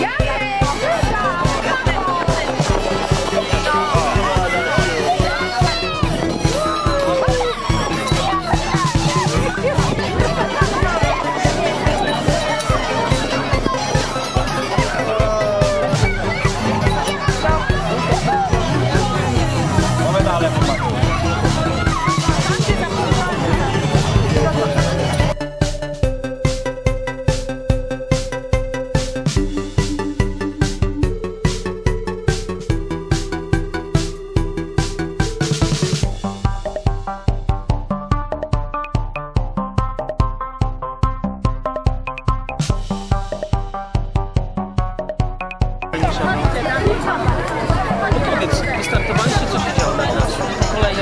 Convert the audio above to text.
Yeah! Powiedz, wystartowaliście, co się działo na trasie? Kolej,